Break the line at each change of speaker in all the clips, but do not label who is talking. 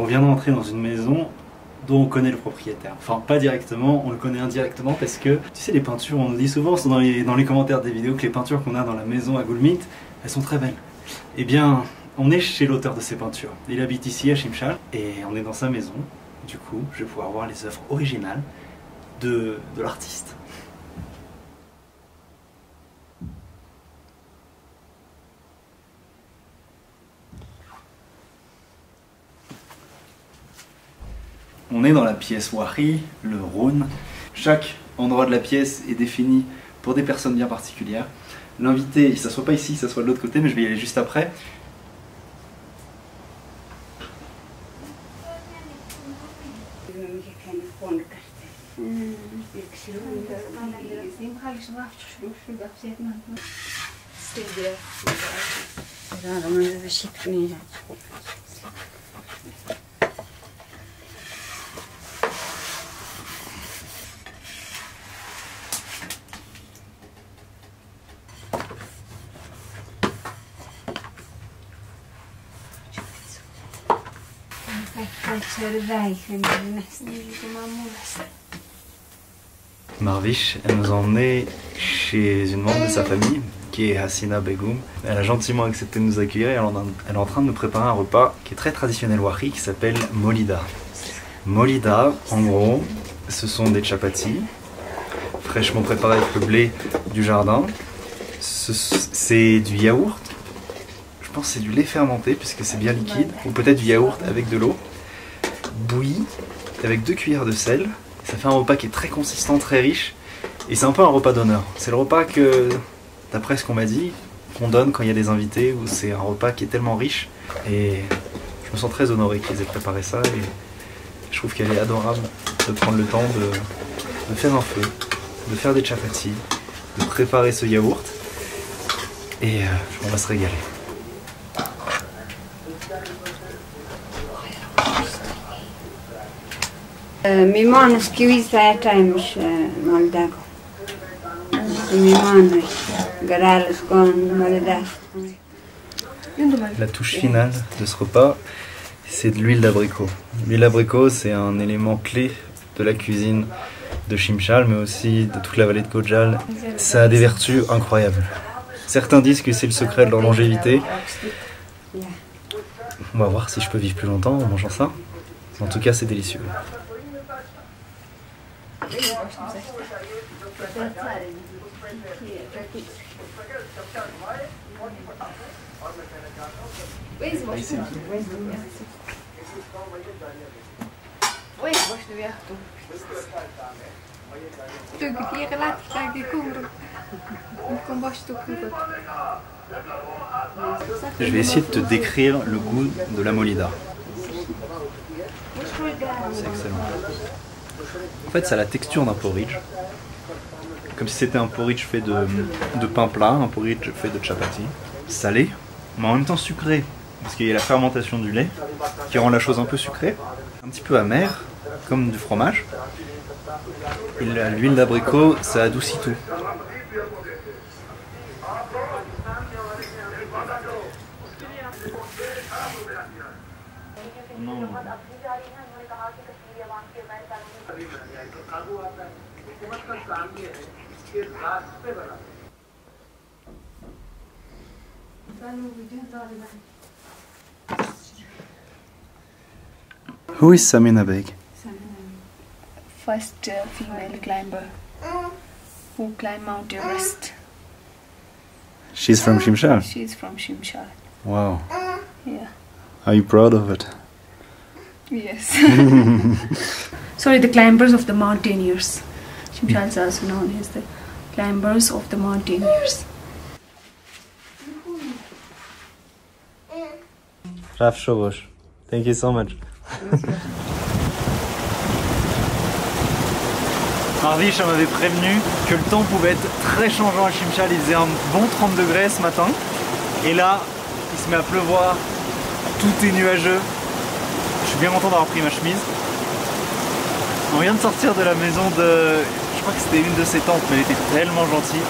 On vient d'entrer dans une maison dont on connaît le propriétaire. Enfin, pas directement, on le connaît indirectement parce que, tu sais, les peintures, on nous dit souvent dans les, commentaires des vidéos que les peintures qu'on a dans la maison à Goulmit, elles sont très belles. Eh bien, on est chez l'auteur de ces peintures. Il habite ici à Shimshal et on est dans sa maison. Du coup, je vais pouvoir voir les œuvres originales de l'artiste. On est dans la pièce Wari, le Rhône. Chaque endroit de la pièce est défini pour des personnes bien particulières. L'invité, il s'assoit pas ici, il s'assoit de l'autre côté, mais je vais y aller juste après. Marvish, elle nous a emmenés chez une membre de sa famille, qui est Hassina Begoum. Elle a gentiment accepté de nous accueillir et elle est en train de nous préparer un repas qui est très traditionnel wari, qui s'appelle Molida. Molida, en gros, ce sont des chapatis, fraîchement préparés avec le blé du jardin. Ce- C'est du yaourt, je pense que c'est du lait fermenté puisque c'est bien liquide, ou peut-être du yaourt avec de l'eau, avec deux cuillères de sel. Ça fait un repas qui est très consistant, très riche, et c'est un peu un repas d'honneur. C'est le repas que, d'après ce qu'on m'a dit, qu'on donne quand il y a des invités, où c'est un repas qui est tellement riche, et je me sens très honoré qu'ils aient préparé ça, et je trouve qu'elle est adorable de prendre le temps de, faire un feu, de faire des chapatis, de préparer ce yaourt, et euh, on va se régaler. La touche finale de ce repas, c'est de l'huile d'abricot. L'huile d'abricot, c'est un élément clé de la cuisine de Chimchal, mais aussi de toute la vallée de Kojal. Ça a des vertus incroyables. Certains disent que c'est le secret de leur longévité. On va voir si je peux vivre plus longtemps en mangeant ça. En tout cas, c'est délicieux. Je vais essayer de te décrire le goût de la molida. C'est excellent. En fait, ça a la texture d'un porridge. Comme si c'était un porridge fait de, pain plat, un porridge fait de chapati. Salé, mais en même temps sucré. Parce qu'il y a la fermentation du lait qui rend la chose un peu sucrée. Un petit peu amer, comme du fromage. Et l'huile d'abricot, ça adoucit tout. Who is Samina Beg?
First uh, female climber who climbed Mount Everest.
She's from Shimshal.
She's from Shimshal.
Wow.
Yeah.
Are you proud of it?
Yes. Sorry, the climbers of the mountaineers. Shimshal is also known as the climbers of the mountaineers.
Raf Shobosh. Thank you so much. Marvish m'avait prévenu que le temps pouvait être très changeant à Chimchal. Il faisait un bon 30 degrés ce matin. Et là, il se met à pleuvoir. Tout est nuageux. Je suis bien content d'avoir pris ma chemise. On vient de sortir de la maison de... Je crois que c'était une de ses tantes, mais elle était tellement gentille.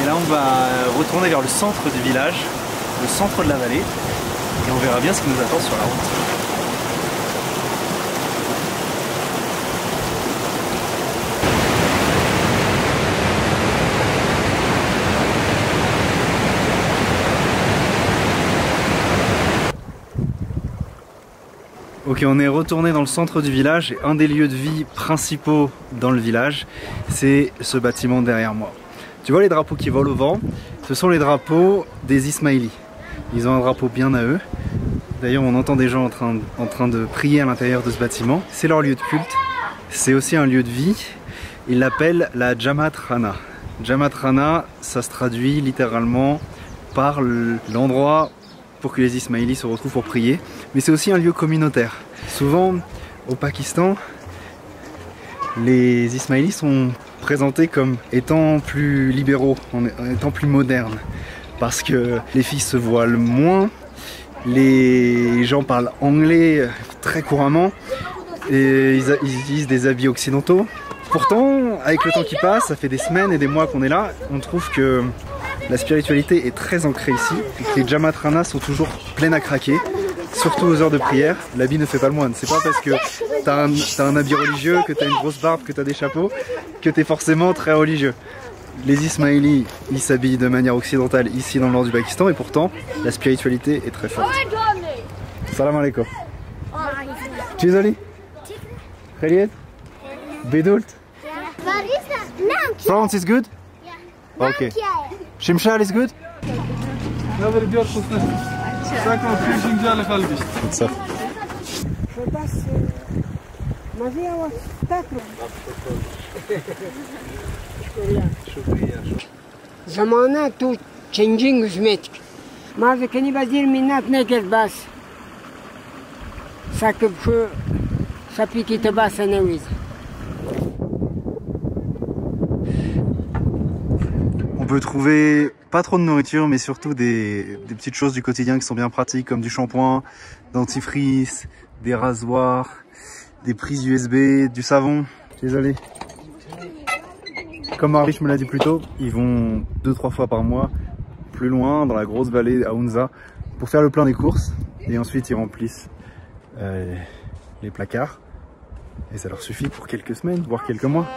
Et là, on va retourner vers le centre du village, le centre de la vallée. Et on verra bien ce qui nous attend sur la route. Ok, on est retourné dans le centre du village et un des lieux de vie principaux dans le village, c'est ce bâtiment derrière moi. Tu vois les drapeaux qui volent au vent? Ce sont les drapeaux des Ismaélis. Ils ont un drapeau bien à eux. D'ailleurs, on entend des gens en train, de prier à l'intérieur de ce bâtiment. C'est leur lieu de culte. C'est aussi un lieu de vie. Ils l'appellent la Jamat Rana. Jamat Rana, ça se traduit littéralement par l'endroit pour que les Ismaélis se retrouvent pour prier. Mais c'est aussi un lieu communautaire. Souvent, au Pakistan, les Ismaélis sont présentés comme étant plus libéraux, en étant plus modernes. Parce que les filles se voilent moins, les gens parlent anglais très couramment, et ils, utilisent des habits occidentaux. Pourtant, avec le temps qui passe, ça fait des semaines et des mois qu'on est là, on trouve que la spiritualité est très ancrée ici, et les Jamatranas sont toujours pleines à craquer, surtout aux heures de prière. L'habit ne fait pas le moine. C'est pas parce que t'as un, as un habit religieux, que t'as une grosse barbe, que t'as des chapeaux, que t'es forcément très religieux. Les Ismaélis, ils s'habillent de manière occidentale ici dans le nord du Pakistan, et pourtant, la spiritualité est très forte. Salam alaikum. Chizali? Khalid? Bedult? France is good? Okay. Shimshal is good? What's up?
زمانه تو چنجینگ زمت ما ذکنی بزیر منت نکرد بس سکب شو سپیکی تباس نویز
On peut trouver pas trop de nourriture, mais surtout des, petites choses du quotidien qui sont bien pratiques, comme du shampoing, dentifrice, des rasoirs, des prises USB, du savon. Désolé. Comme Marvish me l'a dit plus tôt, ils vont deux trois fois par mois plus loin dans la grosse vallée à Hunza pour faire le plein des courses et ensuite ils remplissent euh, les placards et ça leur suffit pour quelques semaines voire quelques mois.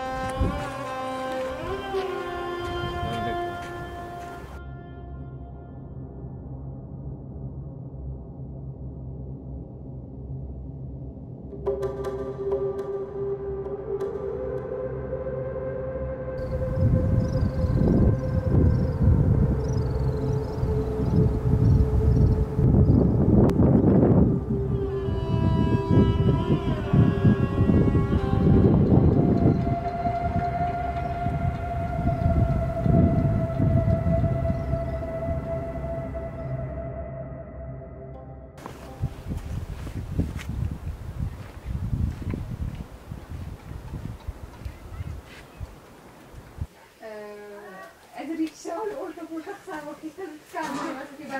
I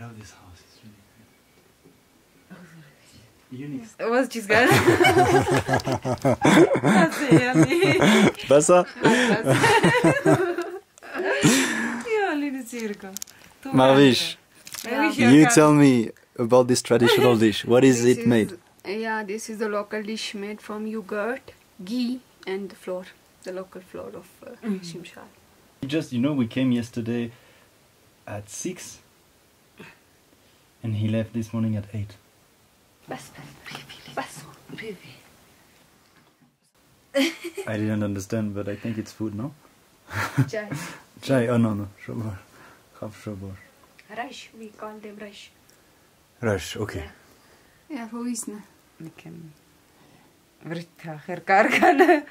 love this house. It's really oh, unique.
Was çizgi? Nasıl yani?
Pas ça
Ja, lite cirka.
Marvish, you tell me about this traditional dish. What is it made?
Yeah, this is the local dish made from yogurt, ghee, and the flour. The local flour of uh, Shimshal.
Just, you know, we came yesterday at 6 and he left this morning at 8.
Bas, bas,
I didn't understand, but I think it's food, no?
Chai.
Chai, oh no, no, shobar. Half shobar.
Rush, we call them rush.
Rush, okay.
Yeah, Ja, hoe Nikem vritka
herkärkänä.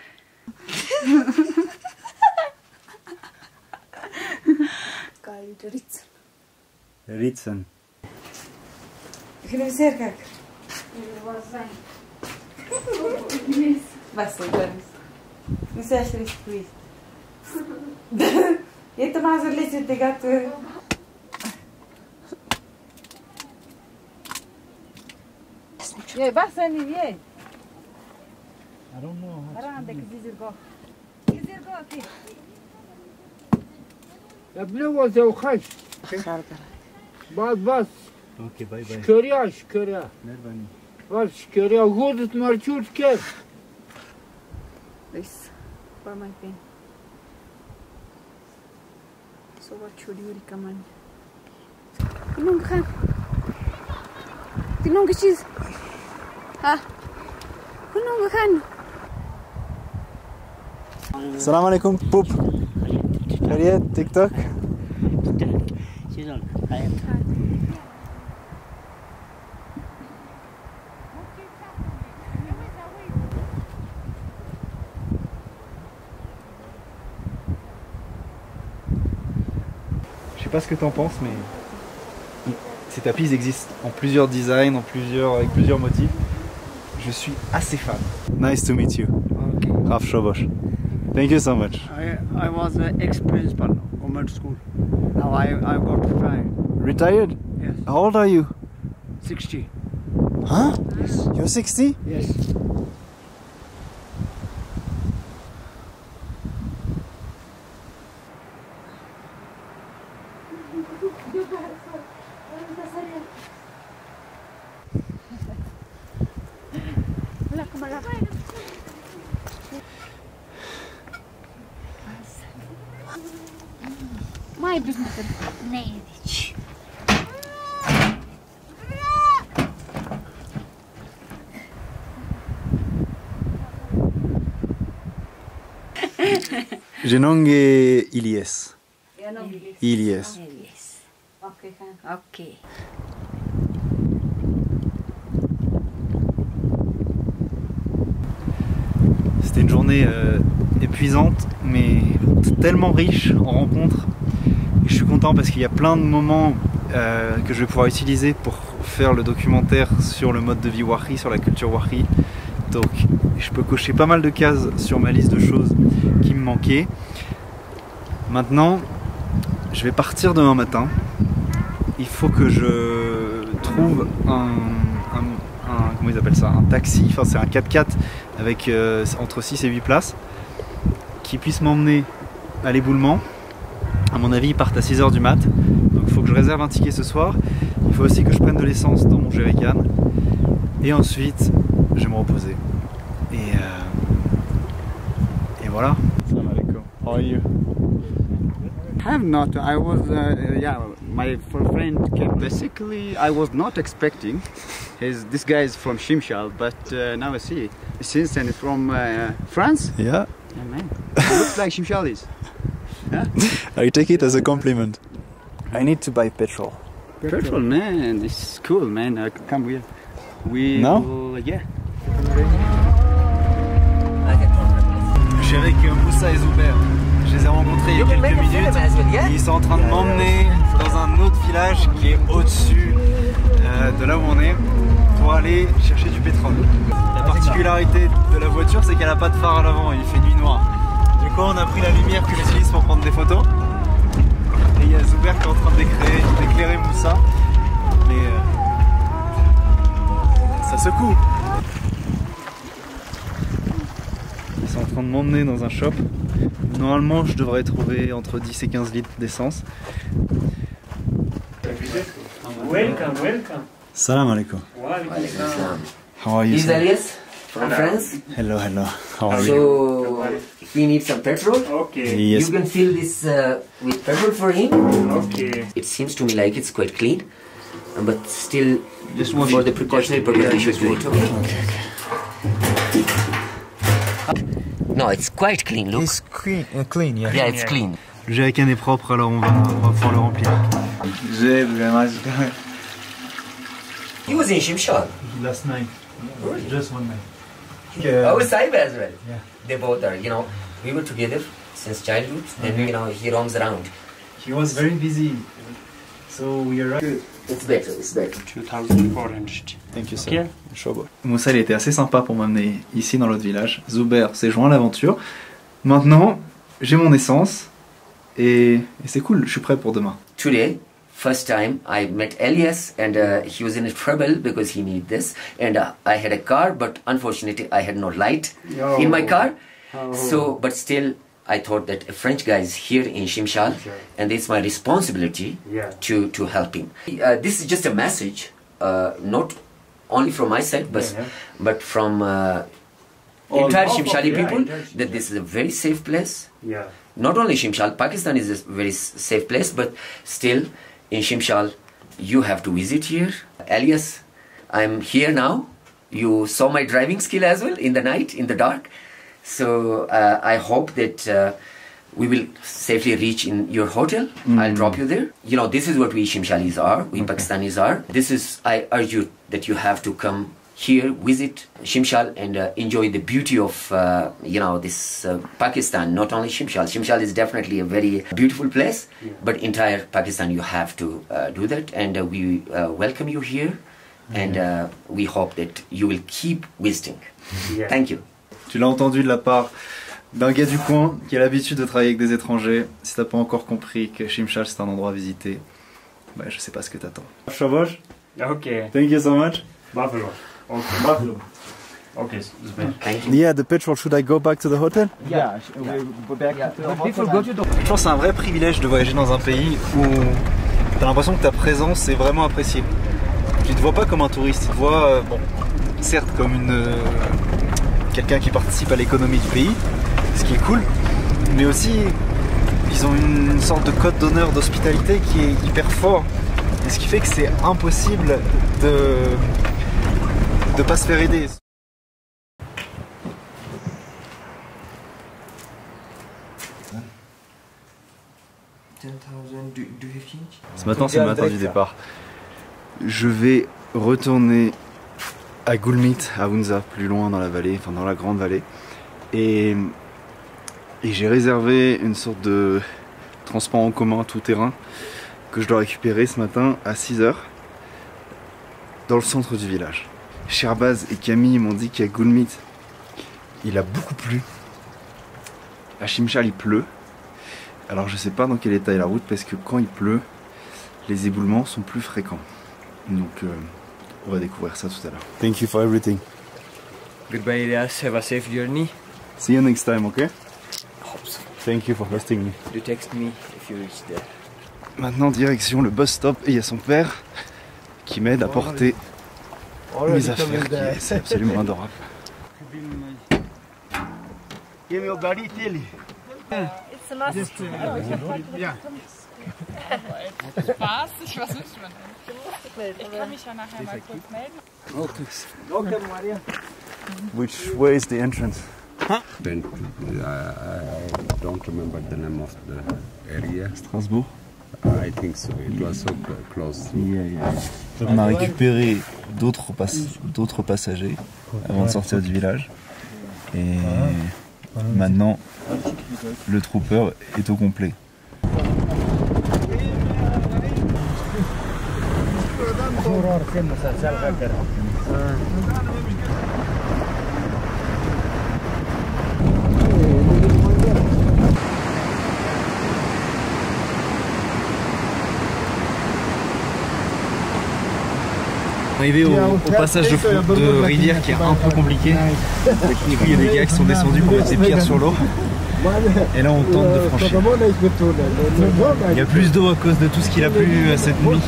Kallid Ritsen.
Ritsen. Kyllä
se
herkärkär. Vastaan tarvitsen. Mitä sä edes kuit? Ei tämä on se lisätä katsoa. Ye bak sen ye.
I don't know
how Арандык зизирго. Зизирго ти.
Я блю вас я
ухач. Хардара. Бас
бас. Окей,
бай
бай. Шкөря, шкөря. Нервани. Вас шкөря гудит марчут кер.
This for my pain. So what should you recommend? Ты нам хан. Ты нам гачиз. Ka kan.
Salam alaikum, Poup. Khayriat, TikTok. Je sais pas ce que t'en penses, mais ces tapis ils existent en plusieurs designs, en plusieurs, avec plusieurs motifs. Je suis assez fan. Nice to meet you.
Okay.
Raf Shobosh. Thank you so much.
I, I was an ex-principal government school. Now I, I got five.
Retired?
Yes.
How old are you?
60.
Huh? You're 60?
Yes.
Jenonge
Ilies. Ilies.
Ok.
C'était une journée euh, épuisante, mais tellement riche en rencontres. Et je suis content parce qu'il y a plein de moments euh, que je vais pouvoir utiliser pour faire le documentaire sur le mode de vie Wari, sur la culture Wari. Donc je peux cocher pas mal de cases sur ma liste de choses qui me manquaient. Maintenant, je vais partir demain matin. Il faut que je trouve un, comment ils appellent ça, un taxi, enfin c'est un 4x4 avec euh, entre 6 et 8 places qui puisse m'emmener à l'éboulement. À mon avis, ils partent à 6h du mat. Donc il faut que je réserve un ticket ce soir. Il faut aussi que je prenne de l'essence dans mon jerrycan. Et ensuite, je vais me reposer. Et, euh, et voilà. Salam alaikum. How are you?
I Have not. I was, uh, yeah, my friend came. Basically, I was not expecting. His, this guy is from Shimshal, but uh, now I see. Since and from uh, France?
Yeah.
Yeah, man. Looks like Shimshal is.
I take it as a compliment. I need to buy petrol.
Petrol, man. It's cool, man. I come with. We.
No?
will- yeah.
Je suis avec Moussa et Zuber. Je les ai rencontrés il y a quelques minutes. Ils sont en train de m'emmener dans un autre village qui est au-dessus euh, de là où on est pour aller chercher du pétrole. La particularité de la voiture, c'est qu'elle n'a pas de phare à l'avant, il fait nuit noire. Du coup, on a pris la lumière que j'utilise pour prendre des photos. Et il y a Zuber qui est en train d'éclairer, d'éclairer Moussa. Mais euh, ça secoue. Ils sont en train de m'emmener dans un shop. Normalement, je devrais trouver entre 10 et 15 litres d'essence.
Welcome, welcome.
Salam alaikum. How are you?
This is
sir?
Elias from France?
Hello, hello. How are you?
So if we need some petrol,
Okay,
Yes.
you can fill this uh, with petrol for him.
okay.
It seems to me like it's quite clean, but still,
Just
for the precautionary purpose, we should do it. Okay? No, it's quite clean. Look.
clean, uh, clean, yeah.
yeah, it's clean.
Le jerrycan est propre, alors on va, on va pouvoir le remplir.
He was in Shimshal.
Last night. Just one night.
Our Saib as well.
Yeah.
They both are. You know, we were together since childhood. Then you know he roams around.
He was very busy
So we are
It's better, it's better.
2400.
Thank you, sir.
Okay.
Shobo. Moussa, il était assez sympa pour m'amener ici dans l'autre village. Zuber s'est joint à l'aventure. Maintenant, j'ai mon essence et, et c'est cool, je suis prêt pour demain.
Today, first time I met Elias and uh, he was in trouble because he needed this and uh, I had a car but unfortunately I had no light in my car. So, but still I thought that a French guy is here in Shimshal and it's my responsibility
Yeah.
to, to help him. Uh, this is just a message, uh, not only from my side but,
Yeah, yeah.
but from uh, entire Shimshali people that this is a very safe place
Yeah.
not only Shimshal, Pakistan is a very safe place, but still in Shimshal, you have to visit here. Elias, I'm here now. You saw my driving skill as well in the night, in the dark. So uh, I hope that uh, we will safely reach in your hotel. I'll drop you there. You know, this is what we Shimshalis are, we Pakistanis are. This is, I urge you that you have to come here, visit Shimshal, and uh, enjoy the beauty of, uh, you know, this uh, Pakistan. Not only Shimshal. Shimshal is definitely a very beautiful place, but entire Pakistan you have to uh, do that. And uh, we uh, welcome you here, and uh, we hope that you will keep visiting.
Yeah.
Thank you.
Tu l'as entendu de la part d'un gars du coin qui a l'habitude de travailler avec des étrangers. Si t'as pas encore compris que Shimshal c'est un endroit à visiter, bah, je sais pas ce que t'attends. Shabosh,
Okay.
thank you so much.
Buffalo. Okay. Buffalo. Okay.
Yeah, the petrol, should I go back to the hotel?
Yeah, we'll back to the hotel
Je pense que c'est un vrai privilège de voyager dans un pays où t'as l'impression que ta présence est vraiment appréciée. Tu te vois pas comme un touriste, tu te vois, euh, bon, certes comme une euh, quelqu'un qui participe à l'économie du pays, ce qui est cool, mais aussi ils ont une, sorte de code d'honneur d'hospitalité qui est hyper fort, et ce qui fait que c'est impossible de de pas se faire aider. Ce matin, c'est le matin du départ. Je vais retourner à Gulmit, à Hunza, plus loin dans la vallée, enfin dans la grande vallée. Et, j'ai réservé une sorte de transport en commun tout terrain que je dois récupérer ce matin à 6h dans le centre du village. Sherbaz et Camille m'ont dit qu'à Gulmit, il a beaucoup plu. À Shimshal, il pleut. Alors je sais pas dans quel état est la route parce que quand il pleut, les éboulements sont plus fréquents. Donc euh, on va découvrir ça tout à l'heure. Thank you for everything.
Goodbye, Elias. Have a safe journey.
See you next time, okay? Thank you for hosting me.
Do text me if you reach there.
Maintenant direction le bus stop et il y a son père qui m'aide à porter mes affaires qui est c'est absolument adorable.
Was? Ich weiß nicht, man. Ich kann mich ja nachher mal kurz melden.
Which way is the entrance?
Then I, I don't remember the name of the area.
Strasbourg?
I think so. It was so cl- close.
On a récupéré d'autres pass- d'autres passagers avant de sortir du village. Et maintenant, le trooper est au complet. Arrivé au, passage de, rivière qui est un peu compliqué. Il y a des gars qui sont descendus pour mettre des pierres sur l'eau. Et là, on tente de franchir. Il y a plus d'eau à cause de tout ce qu'il a plu cette nuit.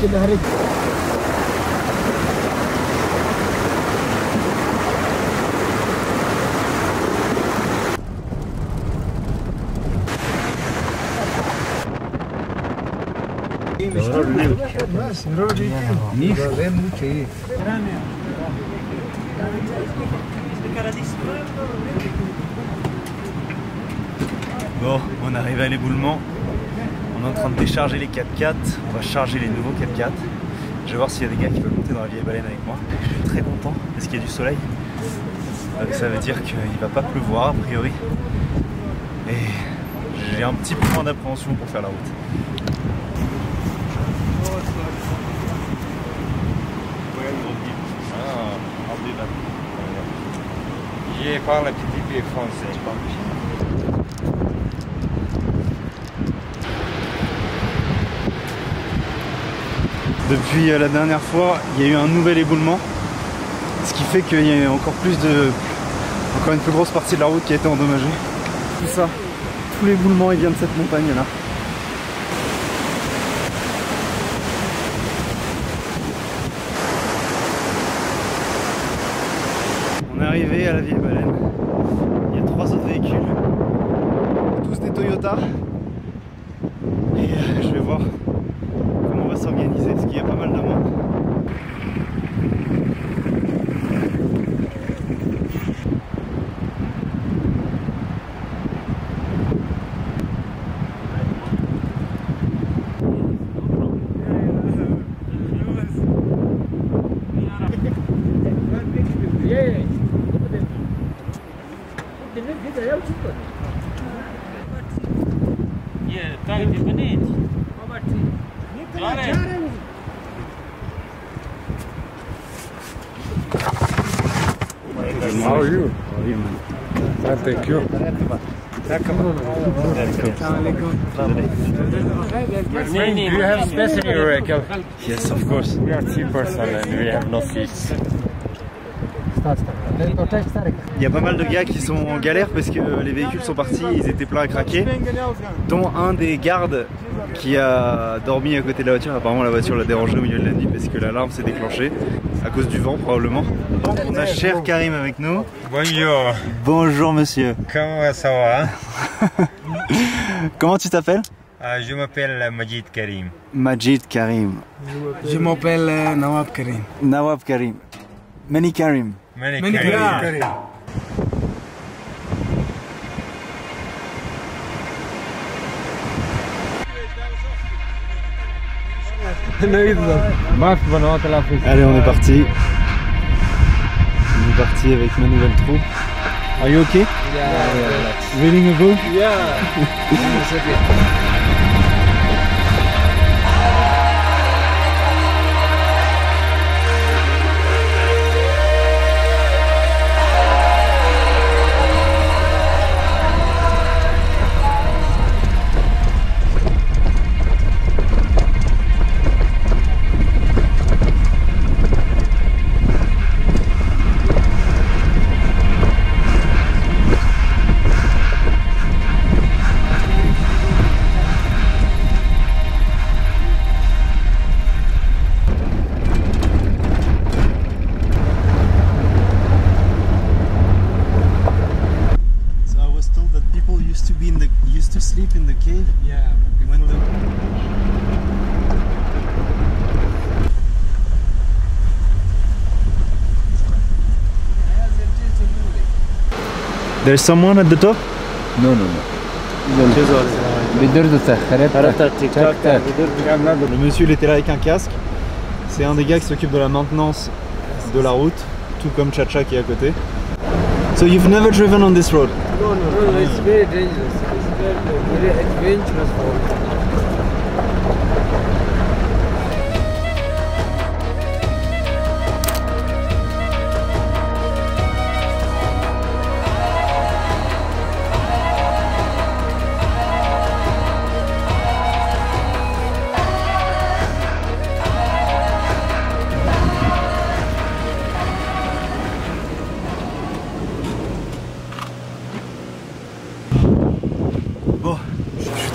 Bon, on arrive à l'éboulement. On est en train de décharger les 4x4. On va charger les nouveaux 4x4. Je vais voir s'il y a des gars qui veulent monter dans la vieille baleine avec moi. Je suis très content parce qu'il y a du soleil? Donc ça veut dire qu'il va pas pleuvoir a priori. Et j'ai un petit peu moins d'appréhension pour faire la route.
Parle un petit peu français.
Depuis euh, la dernière fois, il y a eu un nouvel éboulement, ce qui fait qu'il y a encore plus de, encore une plus grosse partie de la route qui a été endommagée. Tout ça, tout l'éboulement, il vient de cette montagne là. Arrivé à la ville baleine. Il y a trois autres véhicules, tous des Toyota. Et euh, je vais voir comment on va s'organiser parce qu'il y a pas mal de monde.
How are you? Well, thank you. Do you have special vehicle?
Yes, of course.
We are three person and we have no fees.
Il y a pas mal de gars qui sont en galère parce que les véhicules sont partis, ils étaient pleins à craquer, dont un des gardes qui a dormi à côté de la voiture. Apparemment la voiture l'a dérangé au milieu de la nuit parce que l'alarme s'est déclenchée à cause du vent probablement. On a cher Karim avec nous.
Bonjour.
Bonjour monsieur.
Comment ça va?
Comment tu t'appelles?
Ah, je m'appelle Majid Karim.
Majid Karim.
Je m'appelle euh, Nawab Karim.
Nawab Karim. Many Karim.
Many,
Many
Karim.
Karim.
Allez, on est parti. On est parti avec ma nouvelle troupe. Are you okay? Ready to go? So There's someone at the top?
No, no, no.
Le monsieur il était là avec un casque. C'est un des gars qui s'occupe de la maintenance de la route, tout comme Chacha qui est à côté. So you've never driven on this road?
No, no, no, it's very dangerous. It's very, very adventurous for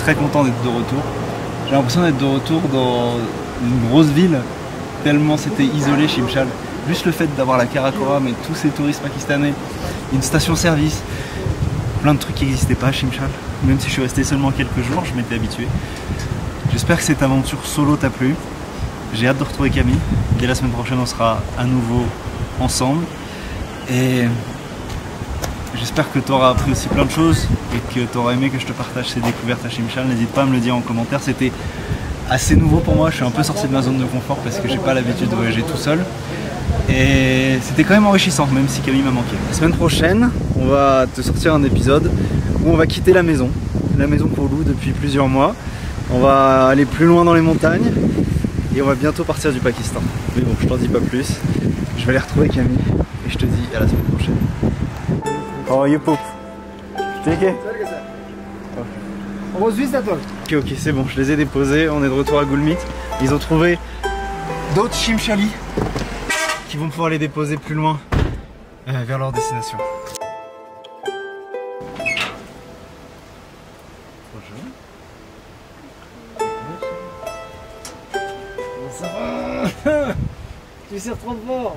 très content d'être de retour. J'ai l'impression d'être de retour dans une grosse ville, tellement c'était isolé Shimshal. Juste le fait d'avoir la Karakora, mais tous ces touristes pakistanais, une station-service, plein de trucs qui n'existaient pas à Shimshal. Même si je suis resté seulement quelques jours, je m'étais habitué. J'espère que cette aventure solo t'a plu. J'ai hâte de retrouver Camille. Dès la semaine prochaine, on sera à nouveau ensemble. Et J'espère que tu auras appris aussi plein de choses et que tu auras aimé que je te partage ces découvertes à Shimshal. N'hésite pas à me le dire en commentaire. C'était assez nouveau pour moi. Je suis un peu sorti de ma zone de confort parce que j'ai pas l'habitude de voyager tout seul. Et c'était quand même enrichissant, même si Camille m'a manqué. La semaine prochaine, on va te sortir un épisode où on va quitter la maison. La maison pour Lou depuis plusieurs mois. On va aller plus loin dans les montagnes et on va bientôt partir du Pakistan. Mais bon, je t'en dis pas plus. Je vais aller retrouver Camille et je te dis à la semaine prochaine. Oh, you poop.
On à toi.
Ok, ok, c'est bon, je les ai déposés. On est de retour à Goulmit. Ils ont trouvé d'autres chimchali qui vont pouvoir les déposer plus loin euh, vers leur destination.
Ça va Tu sers trop fort